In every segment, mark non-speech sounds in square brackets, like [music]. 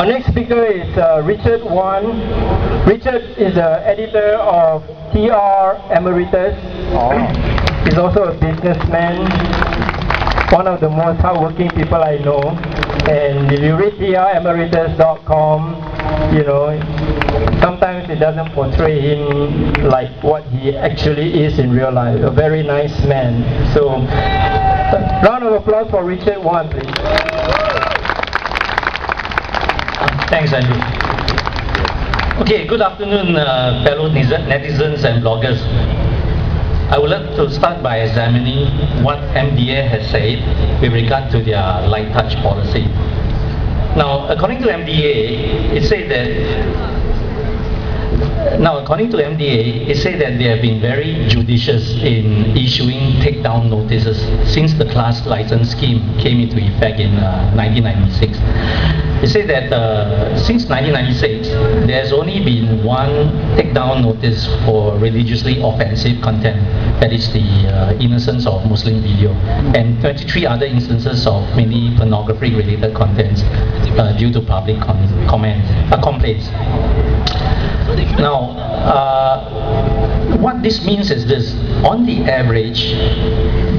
Our next speaker is uh, Richard Wan. Richard is the editor of TR Emeritus. He's also a businessman, one of the most hardworking people I know. And if you read tremeritus.com, you know, sometimes it doesn't portray him like what he actually is in real life. A very nice man. So, round of applause for Richard Wan, please. Thanks, Andrew. Okay, good afternoon, uh, fellow netizens and bloggers. I would like to start by examining what MDA has said with regard to their light touch policy. Now, according to MDA, it said that now, according to MDA, it said that they have been very judicious in issuing takedown notices since the class license scheme came into effect in uh, 1996. It said that uh, since 1996, there has only been one takedown notice for religiously offensive content, that is the uh, innocence of Muslim video, and 23 other instances of mainly pornography-related contents uh, due to public comment, uh, complaints. Now, uh, what this means is this, on the average,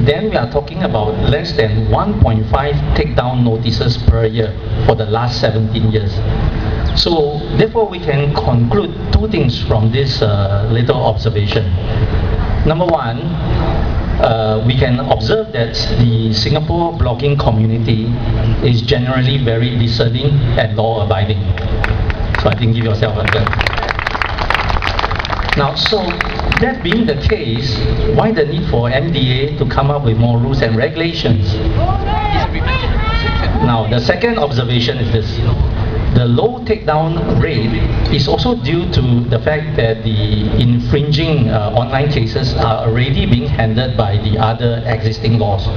then we are talking about less than 1.5 takedown notices per year for the last 17 years. So, therefore, we can conclude two things from this uh, little observation. Number one, uh, we can observe that the Singapore blogging community is generally very discerning and law-abiding. So I think give yourself a. Now, so that being the case, why the need for MDA to come up with more rules and regulations? Now, the second observation is this. The low takedown rate is also due to the fact that the infringing uh, online cases are already being handled by the other existing laws.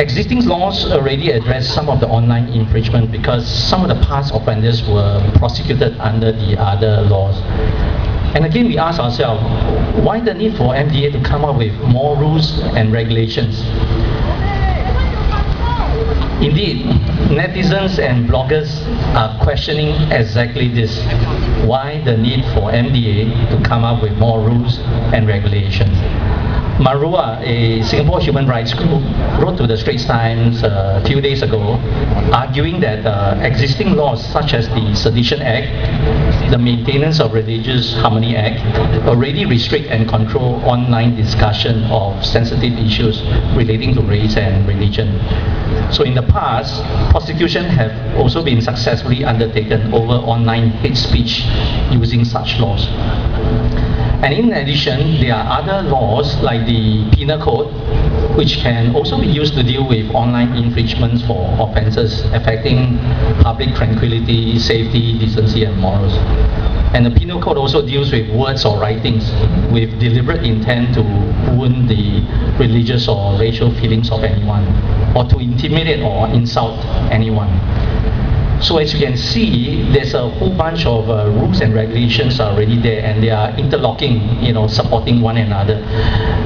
Existing laws already address some of the online infringement because some of the past offenders were prosecuted under the other laws. And again, we ask ourselves, why the need for MDA to come up with more rules and regulations? Indeed, netizens and bloggers are questioning exactly this. Why the need for MDA to come up with more rules and regulations? Maruah, a Singapore human rights group, wrote to the Straits Times uh, a few days ago, arguing that uh, existing laws such as the Sedition Act, the Maintenance of Religious Harmony Act, already restrict and control online discussion of sensitive issues relating to race and religion. So in the past, prosecution have also been successfully undertaken over online hate speech using such laws. And in addition, there are other laws like the Penal Code, which can also be used to deal with online infringements for offences affecting public tranquility, safety, decency and morals. And the Penal Code also deals with words or writings with deliberate intent to wound the religious or racial feelings of anyone, or to intimidate or insult anyone. So as you can see, there's a whole bunch of uh, rules and regulations already there, and they are interlocking, you know, supporting one another.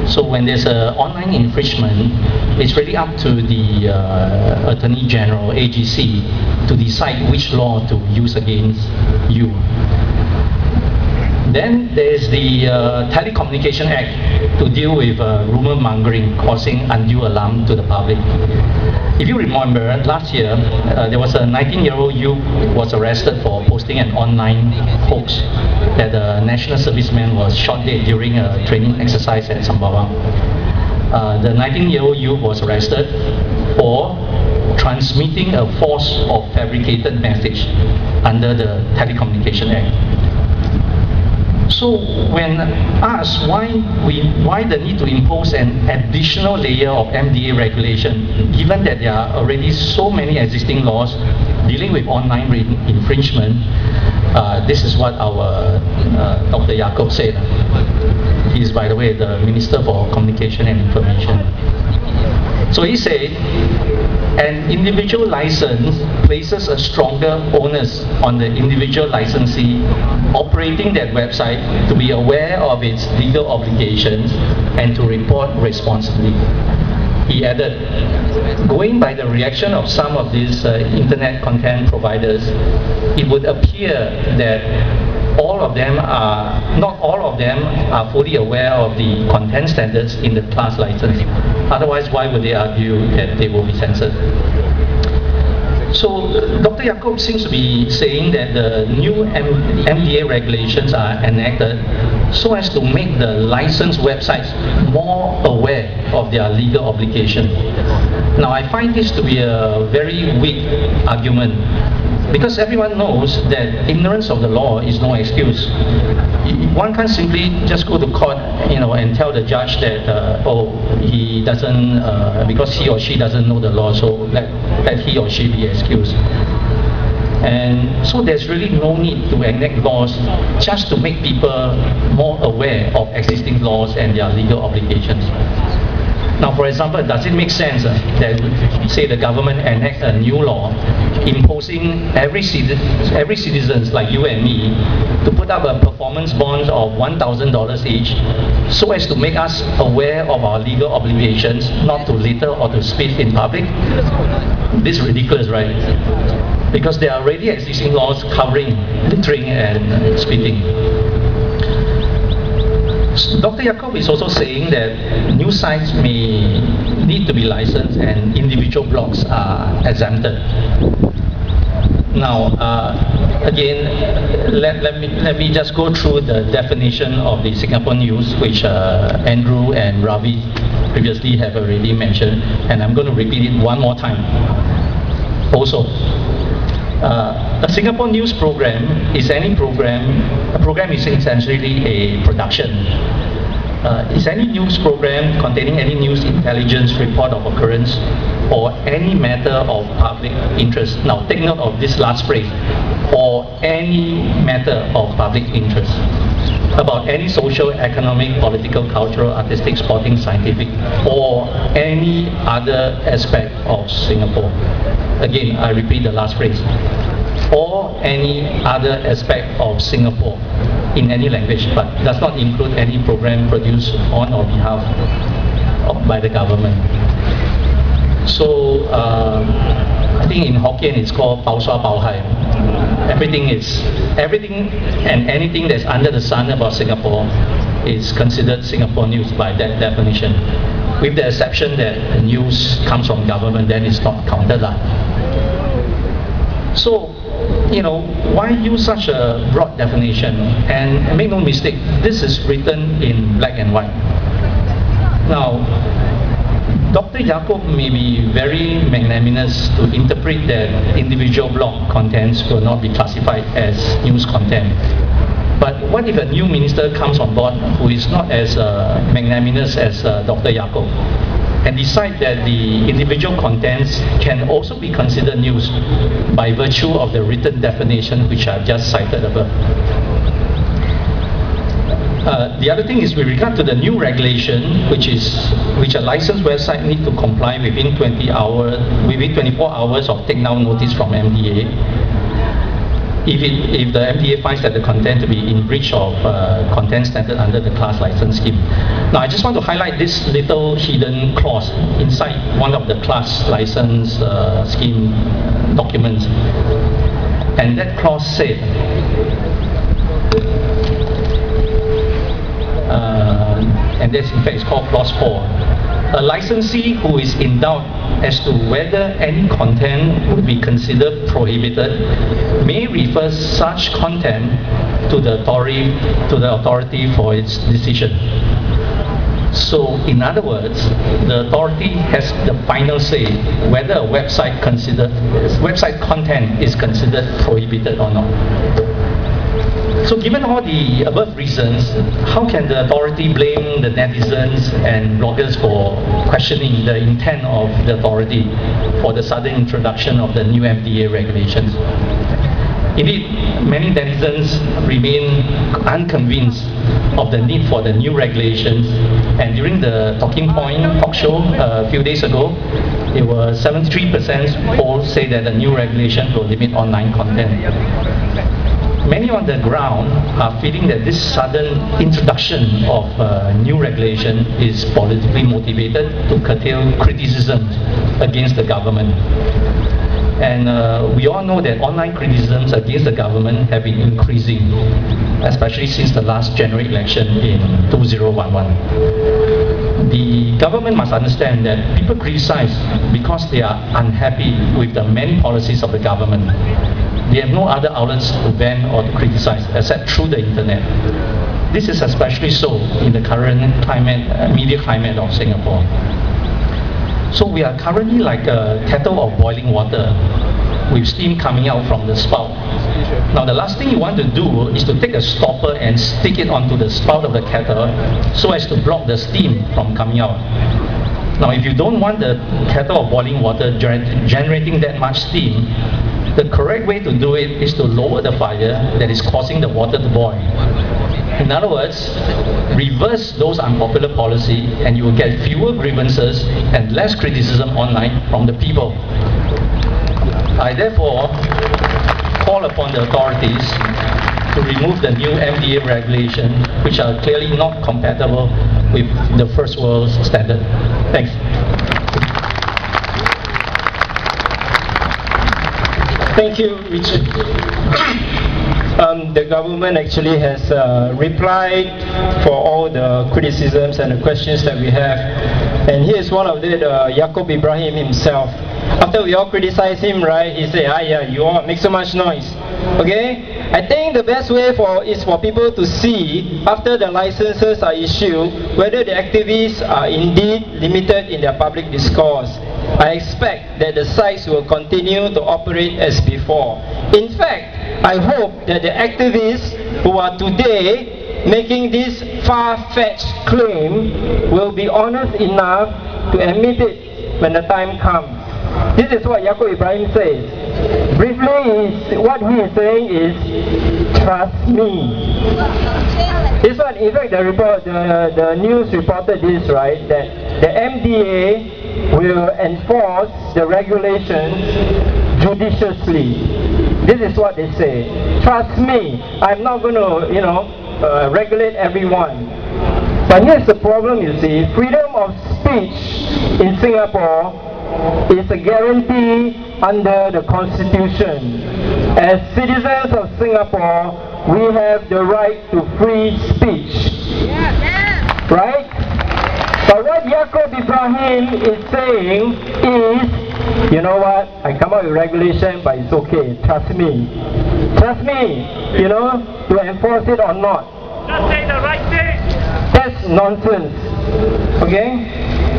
So when there's an online infringement, it's really up to the uh, Attorney General, AGC, to decide which law to use against you. Then there's the uh, Telecommunication Act to deal with uh, rumor mongering causing undue alarm to the public. If you remember, last year uh, there was a 19-year-old youth was arrested for posting an online hoax that a national serviceman was shot dead during a training exercise at Sembawang. Uh, the 19-year-old youth was arrested for transmitting a false or fabricated message under the Telecommunication Act. So when asked why we why the need to impose an additional layer of MDA regulation, given that there are already so many existing laws dealing with online infringement, uh, this is what our uh, Dr. Yaacob said. He is, by the way, the Minister for Communication and Information. So he said, an individual license places a stronger onus on the individual licensee operating that website to be aware of its legal obligations and to report responsibly. He added, going by the reaction of some of these uh, internet content providers, it would appear that all of them are, not all of them are fully aware of the content standards in the class license. Otherwise, why would they argue that they will be censored? So Dr. Yaacob seems to be saying that the new M- MDA regulations are enacted so as to make the licensed websites more aware of their legal obligation. Now I find this to be a very weak argument because everyone knows that ignorance of the law is no excuse. One can't simply just go to court, you know, and tell the judge that, uh, oh, he doesn't, uh, because he or she doesn't know the law, so let, let he or she be excused. And so there's really no need to enact laws just to make people more aware of existing laws and their legal obligations. Now, for example, does it make sense uh, that, say, the government enact a new law imposing every, citizen, every citizens like you and me to put up a performance bond of $1,000 each so as to make us aware of our legal obligations not to litter or to spit in public? This is ridiculous, right? Because there are already existing laws covering littering and spitting. Dr. Yaacob is also saying that new sites may need to be licensed and individual blogs are exempted. Now, uh, again, let, let, me, let me just go through the definition of the Singapore News, which uh, Andrew and Ravi previously have already mentioned, and I'm going to repeat it one more time. Also, uh, a Singapore news program is any program, a program is essentially a production. Uh, is any news program containing any news intelligence report of occurrence or any matter of public interest. Now take note of this last phrase, or any matter of public interest about any social, economic, political, cultural, artistic, sporting, scientific, or any other aspect of Singapore. Again, I repeat the last phrase. Or any other aspect of Singapore in any language, but does not include any program produced on or behalf of, by the government. So uh, I think in Hokkien it's called Bao Shua Bao Hai. Everything is everything and anything that's under the sun about Singapore is considered Singapore news by that definition. With the exception that the news comes from government, then it's not counted. Lah. So, you know, why use such a broad definition? And make no mistake, this is written in black and white. Now, Dr. Yaacob may be very magnanimous to interpret that individual blog contents will not be classified as news content. But what if a new minister comes on board who is not as uh, magnanimous as uh, Dr. Yaacob and decide that the individual contents can also be considered news by virtue of the written definition which I've just cited above? Uh, the other thing is with regard to the new regulation, which is which a licensed website need to comply within 20 hours, within 24 hours of take down notice from MDA. If, it, if the MDA finds that the content to be in breach of uh, content standard under the class license scheme. Now, I just want to highlight this little hidden clause inside one of the class license uh, scheme documents. And that clause said, Uh, and that's in fact it's called clause 4. A licensee who is in doubt as to whether any content would be considered prohibited may refer such content to the authority to the authority for its decision. So, in other words, the authority has the final say whether a website considered website content is considered prohibited or not. So given all the above reasons, how can the authority blame the netizens and bloggers for questioning the intent of the authority for the sudden introduction of the new MDA regulations? Indeed, many netizens remain unconvinced of the need for the new regulations. And during the Talking Point talk show uh, a few days ago, it was 73% poll say that the new regulation will limit online content. Many on the ground are feeling that this sudden introduction of uh, new regulation is politically motivated to curtail criticism against the government. And uh, we all know that online criticisms against the government have been increasing, especially since the last general election in 2011. The government must understand that people criticize because they are unhappy with the many policies of the government. They have no other outlets to vent or to criticize except through the internet. This is especially so in the current climate, uh, media climate of Singapore. So we are currently like a kettle of boiling water with steam coming out from the spout. Now the last thing you want to do is to take a stopper and stick it onto the spout of the kettle so as to block the steam from coming out. Now if you don't want the kettle of boiling water gener generating that much steam, the correct way to do it is to lower the fire that is causing the water to boil. In other words, reverse those unpopular policy and you will get fewer grievances and less criticism online from the people. I therefore call upon the authorities to remove the new MDA regulation which are clearly not compatible with the first world standard. Thanks. Thank you, Richard. um, the government actually has uh, replied for all the criticisms and the questions that we have. And here's one of the uh, Yaacob Ibrahim himself. After we all criticize him, right, he said, ah yeah, you all make so much noise. Okay? I think the best way for is for people to see after the licenses are issued whether the activists are indeed limited in their public discourse. I expect that the sites will continue to operate as before. In fact, I hope that the activists who are today making this far-fetched claim will be honest enough to admit it when the time comes. This is what Yaacob Ibrahim says. Briefly, what he is saying is, trust me. This one, in fact, the, report, the, the news reported this, right, that the MDA will enforce the regulations judiciously. This is what they say. Trust me, I'm not going to, you know, uh, regulate everyone. But here's the problem, you see. Freedom of speech in Singapore is a guarantee under the Constitution. As citizens of Singapore, we have the right to free speech. Right? But what Yaacob Ibrahim is saying is you know what? I come up with regulation, but it's okay. Trust me. Trust me, you know, to enforce it or not. Just say the right thing. That's nonsense. Okay?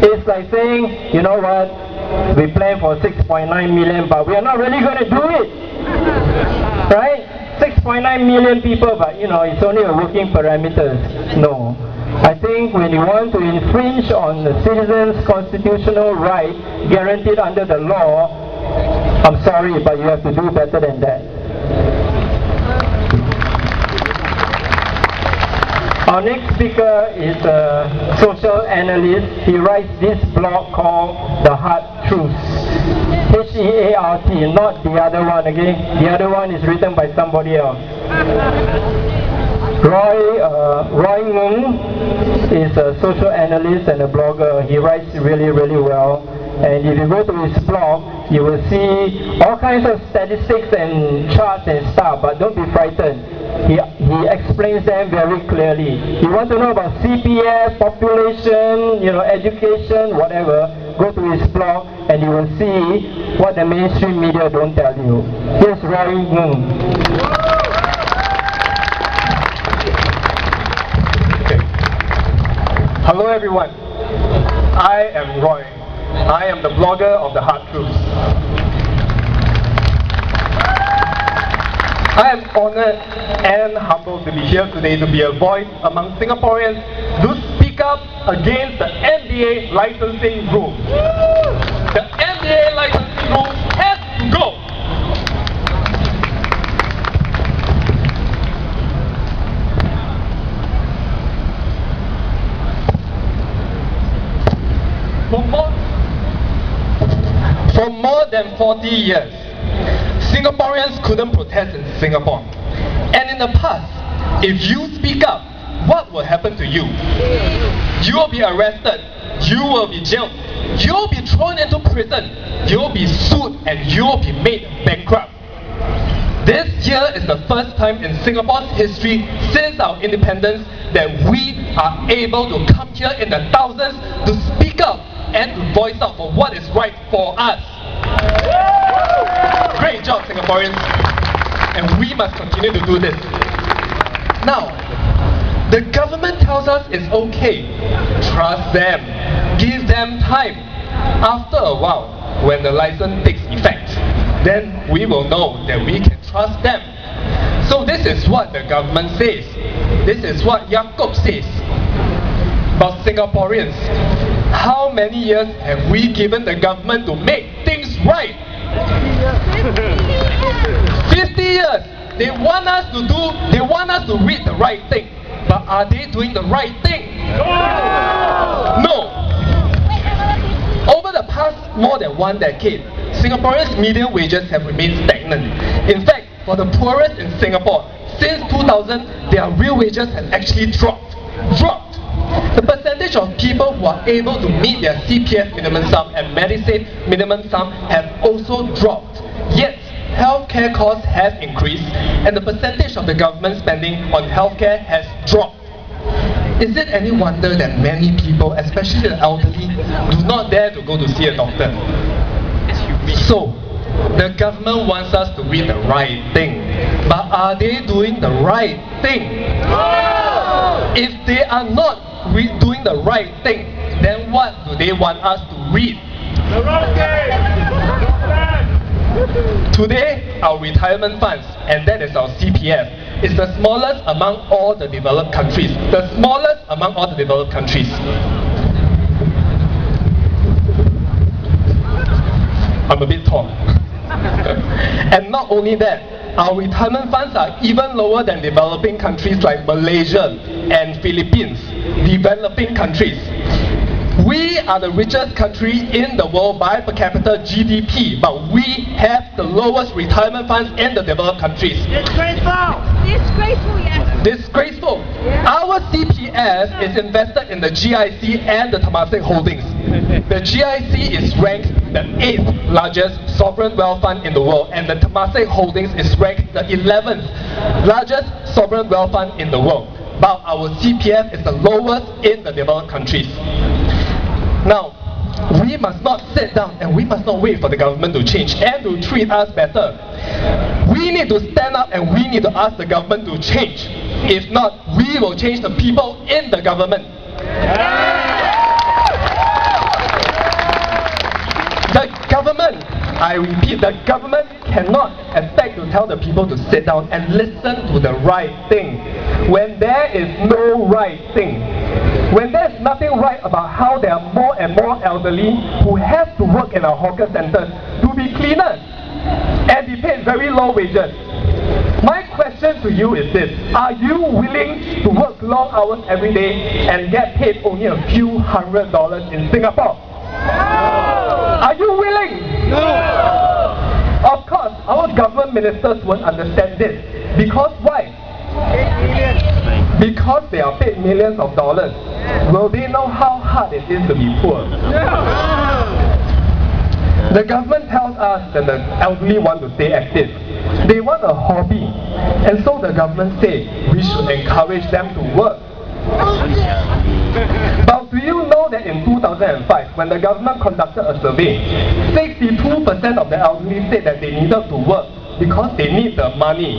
It's like saying, you know what? We plan for 6.9 million, but we are not really going to do it. Right? 6.9 million people, but you know, it's only a working parameters. No. I think when you want to infringe on the citizen's constitutional right guaranteed under the law, I'm sorry, but you have to do better than that. Our next speaker is a social analyst. He writes this blog called The Heart Truth. H-E-A-R-T, not the other one, okay? The other one is written by somebody else. Roy, uh, Roy Nerng is a social analyst and a blogger. He writes really, really well. And if you go to his blog, you will see all kinds of statistics and charts and stuff, but don't be frightened. He, he explains them very clearly. You want to know about CPF, population, you know, education, whatever, go to his blog and you will see what the mainstream media don't tell you. Here's Roy Nerng. Hello everyone. I am Roy. I am the blogger of the Heart Truths. I am honored and humbled to be here today to be a voice among Singaporeans to speak up against the MDA licensing rules. The MDA licensing rules has to go. For more, for more than 40 years, Singaporeans couldn't protest in Singapore. And in the past, if you speak up, what will happen to you? You will be arrested, you will be jailed, you will be thrown into prison, you will be sued, and you will be made bankrupt. This year is the first time in Singapore's history since our independence that we are able to come here in the thousands to speak up and to voice out for what is right for us. Great job, Singaporeans. And we must continue to do this. Now, the government tells us it's okay. Trust them. Give them time. After a while, when the license takes effect, then we will know that we can trust them. So this is what the government says. This is what Yaacob says. But Singaporeans, how many years have we given the government to make things right? 50 years. They want us to do, they want us to read the right thing. But are they doing the right thing? No. Over the past more than one decade, Singaporeans' median wages have remained stagnant. In fact, for the poorest in Singapore, since 2000, their real wages have actually dropped. Dropped. The percentage of people who are able to meet their CPF minimum sum and Medisave minimum sum have also dropped. Yet, healthcare costs have increased and the percentage of the government spending on healthcare has dropped. Is it any wonder that many people, especially the elderly, do not dare to go to see a doctor? So, the government wants us to read the right thing. But are they doing the right thing? If they are not re- doing the right thing, then what do they want us to read? The wrong game! Today, our retirement funds, and that is our CPF, is the smallest among all the developed countries. The smallest among all the developed countries. I'm a bit tall. [laughs] and not only that, our retirement funds are even lower than developing countries like Malaysia and Philippines, developing countries. We are the richest country in the world by per capita GDP, but we have the lowest retirement funds in the developed countries. Disgraceful! Disgraceful, yes. Disgraceful. Our CPF is invested in the GIC and the Temasek Holdings. [laughs] The GIC is ranked the 8th largest sovereign wealth fund in the world, and the Temasek Holdings is ranked the 11th largest sovereign wealth fund in the world. But our CPF is the lowest in the developed countries. Now, we must not sit down and we must not wait for the government to change and to treat us better. We need to stand up and we need to ask the government to change. If not, we will change the people in the government. The I repeat, the government cannot expect to tell the people to sit down and listen to the right thing when there is no right thing. When there's nothing right about how there are more and more elderly who have to work in our hawker centers to be cleaners and be paid very low wages. My question to you is this Are you willing to work long hours every day and get paid only a few hundred dollars in Singapore? Are you willing? Of course, our government ministers won't understand this. Because why? Because they are paid millions of dollars. Will they know how hard it is to be poor? The government tells us that the elderly want to stay active. They want a hobby. And so the government says we should encourage them to work. But do you know that in 2005, when the government conducted a survey, 62% of the elderly said that they needed to work because they need the money.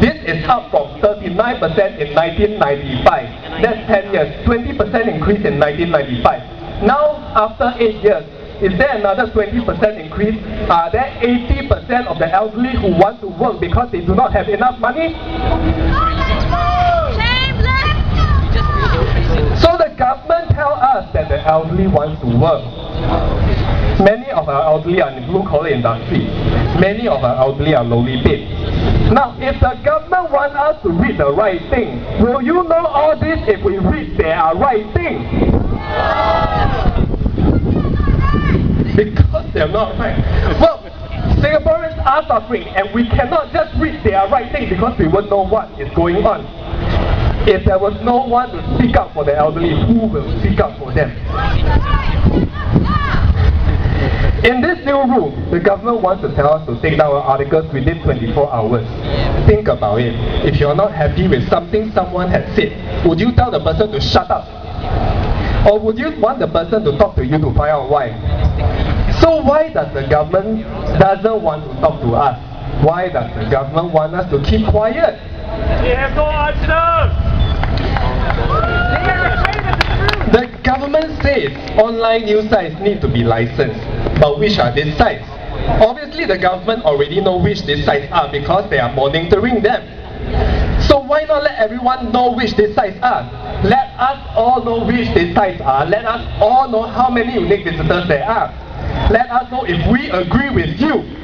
This is up from 39% in 1995. That's 10 years, 20% increase in 1995. Now, after 8 years, is there another 20% increase? Are there 80% of the elderly who want to work because they do not have enough money? So the government tell us that the elderly wants to work. Many of our elderly are in blue collar industry. Many of our elderly are lowly paid. Now, if the government wants us to read the right thing, will you know all this if we read their right thing? Because they're not right. Well, Singaporeans are suffering and we cannot just read their writing because we won't know what is going on. If there was no one to speak up for the elderly, who will speak up for them? In this new rule, the government wants to tell us to take down our articles within 24 hours. Think about it. If you're not happy with something someone has said, would you tell the person to shut up? Or would you want the person to talk to you to find out why? So why does the government doesn't want to talk to us? Why does the government want us to keep quiet? We have no answer. Government says online news sites need to be licensed. But which are these sites? Obviously the government already know which these sites are because they are monitoring them. So why not let everyone know which these sites are? Let us all know which these sites are. Let us all know how many unique visitors there are. Let us know if we agree with you.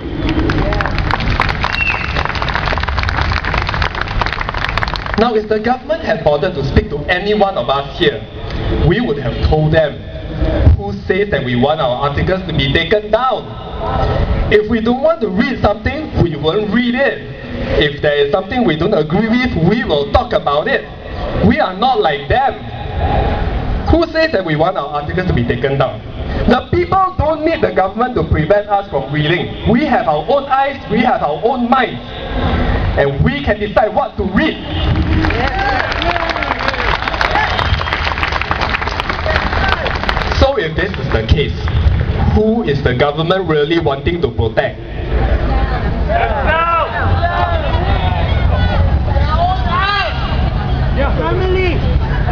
Now, if the government had bothered to speak to any one of us here, we would have told them who says that we want our articles to be taken down. If we don't want to read something, we won't read it. If there is something we don't agree with, we will talk about it. We are not like them. Who says that we want our articles to be taken down? The people don't need the government to prevent us from reading. We have our own eyes, we have our own minds, and we can decide what to read. So if this is the case, who is the government really wanting to protect?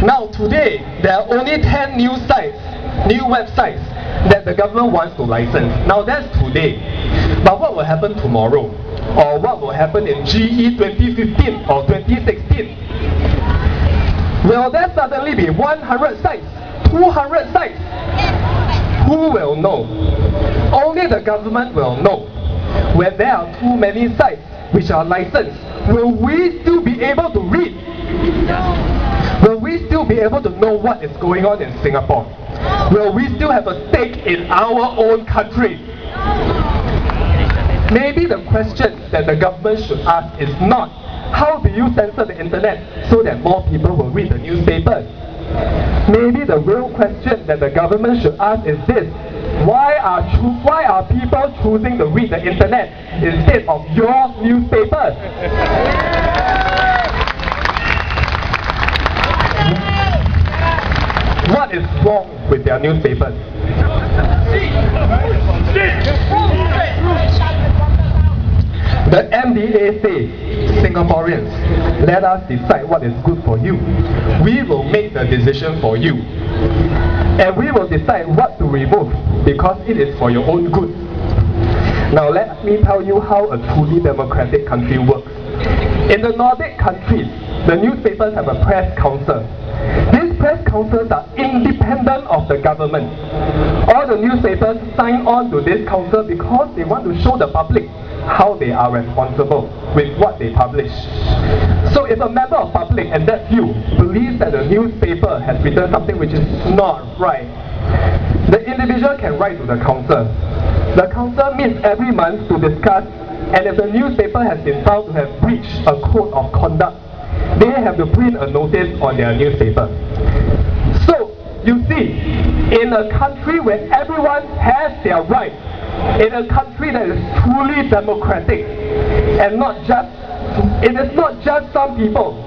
Now. Today, there are only 10 new sites, new websites that the government wants to license. Now that's today. But what will happen tomorrow? Or what will happen in GE 2015 or 2016? Will there suddenly be 100 sites, 200 sites? Who will know? Only the government will know. When there are too many sites which are licensed, will we still be able to read? Will we still be able to know what is going on in Singapore? Will we still have a stake in our own country? Maybe the question that the government should ask is not how do you censor the internet so that more people will read the newspapers? Maybe the real question that the government should ask is this why are, why are people choosing to read the internet instead of your newspapers? What is wrong with their newspapers? The MDA says, Singaporeans, let us decide what is good for you. We will make the decision for you. And we will decide what to remove because it is for your own good. Now let me tell you how a truly democratic country works. In the Nordic countries, the newspapers have a press council. These press councils are independent of the government. All the newspapers sign on to this council because they want to show the public how they are responsible with what they publish. So if a member of public and that few believes that the newspaper has written something which is not right, the individual can write to the council. The council meets every month to discuss and if the newspaper has been found to have breached a code of conduct, they have to print a notice on their newspaper. So, you see, in a country where everyone has their rights, in a country that is truly democratic, and not just, it is not just some people.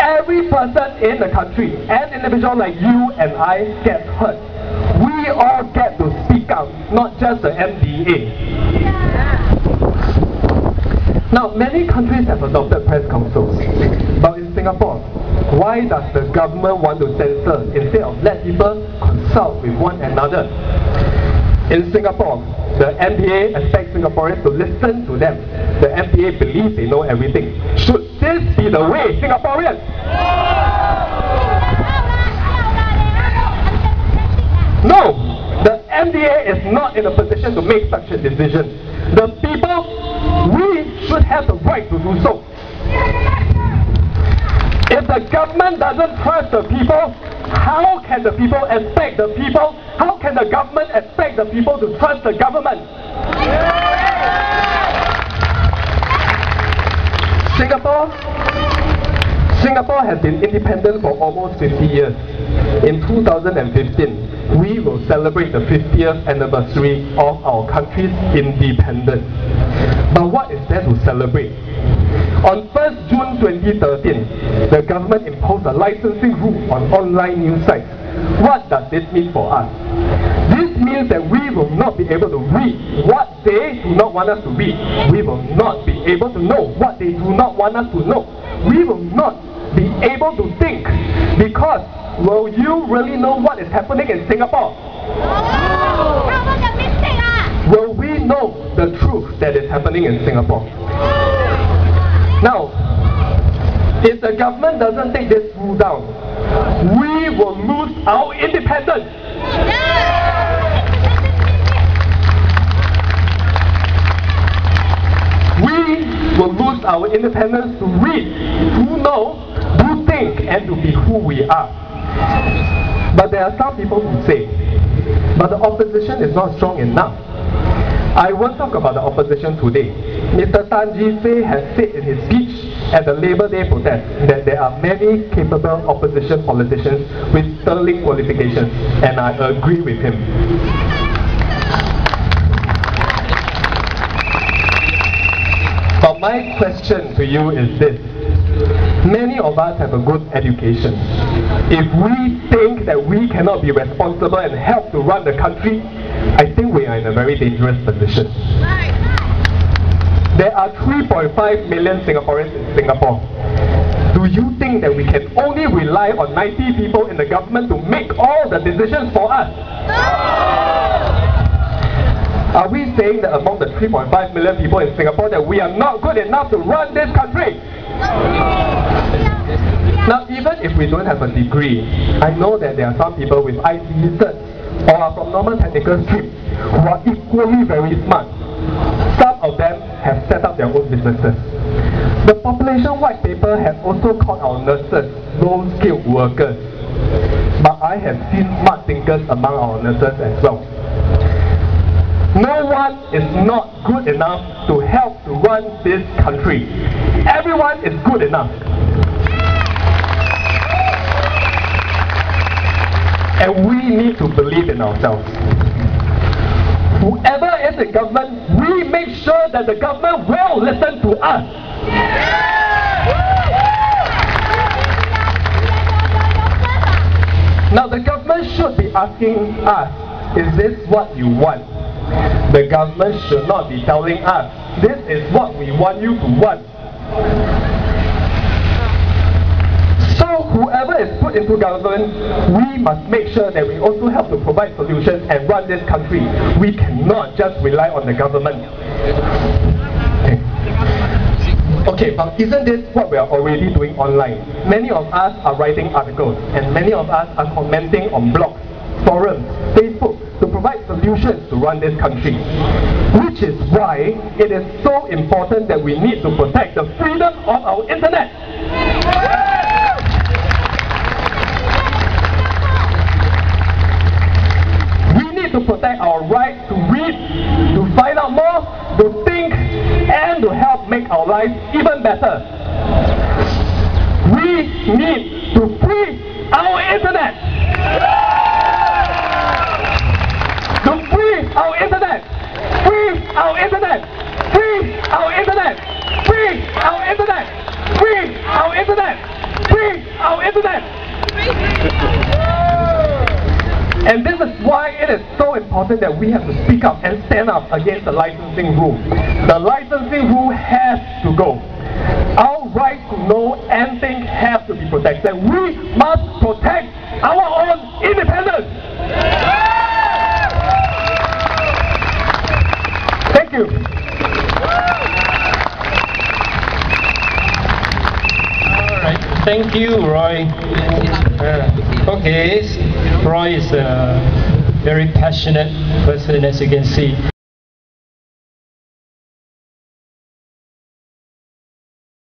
Every person in the country, an individual like you and I, gets hurt. We all get to speak out, not just the MDA. Now, many countries have adopted press councils, but in Singapore, why does the government want to censor instead of let people consult with one another? In Singapore, the MDA expects Singaporeans to listen to them. The MDA believes they know everything. Should this be the way, Singaporeans? No! The MDA is not in a position to make such a decision. The people, we should have the right to do so. If the government doesn't trust the people, how can the people expect the people, how can the government expect the people to trust the government? Singapore Singapore has been independent for almost 50 years. In 2015, we will celebrate the 50th anniversary of our country's independence. But what is there to celebrate? On 1st June 2013, the government imposed a licensing rule on online news sites. What does this mean for us? This means that we will not be able to read what they do not want us to read. We will not be able to know what they do not want us to know. We will not be able to think because will you really know what is happening in Singapore? Will we know the truth that is happening in Singapore? If the government doesn't take this rule down, we will lose our independence. We will lose our independence to read, to know, to think, and to be who we are. But there are some people who say, but the opposition is not strong enough. I won't talk about the opposition today. Mr. Tan Fei has said in his speech at the Labour Day protest that there are many capable opposition politicians with sterling qualifications, and I agree with him. But my question to you is this. Many of us have a good education. If we think that we cannot be responsible and help to run the country, I think we are in a very dangerous position. There are 3.5 million Singaporeans in Singapore. Do you think that we can only rely on 90 people in the government to make all the decisions for us? Are we saying that among the 3.5 million people in Singapore that we are not good enough to run this country? Now, even if we don't have a degree, I know that there are some people with ITE certs or are from normal technical streams who are equally very smart. Some of them have set up their own businesses. The population white paper has also called our nurses low-skilled workers. But I have seen smart thinkers among our nurses as well. No one is not good enough to help to run this country. Everyone is good enough. And we need to believe in ourselves. Whoever is in government, we make sure that the government will listen to us. Now the government should be asking us, is this what you want? The government should not be telling us, this is what we want you to want. So whoever is put into government, we must make sure that we also help to provide solutions and run this country. We cannot just rely on the government. Okay. But isn't this what we are already doing online? Many of us are writing articles and many of us are commenting on blogs, forums, Facebook to provide solutions to run this country. Which is why it is so important that we need to protect the freedom of our internet. We need to protect our right to read, to find out more, to think, and to help make our lives even better. We need to free our internet. To free our internet. Free our internet. Free our internet. Free our internet. Free our internet. Free our internet. And this is why it is so important that we have to speak up and stand up against the licensing rule. The licensing rule has to go. Our right to know and think has to be protected. We must protect our own independence. Thank you. Alright, thank you, Roy. Uh, okay, Roy is a very passionate person, as you can see.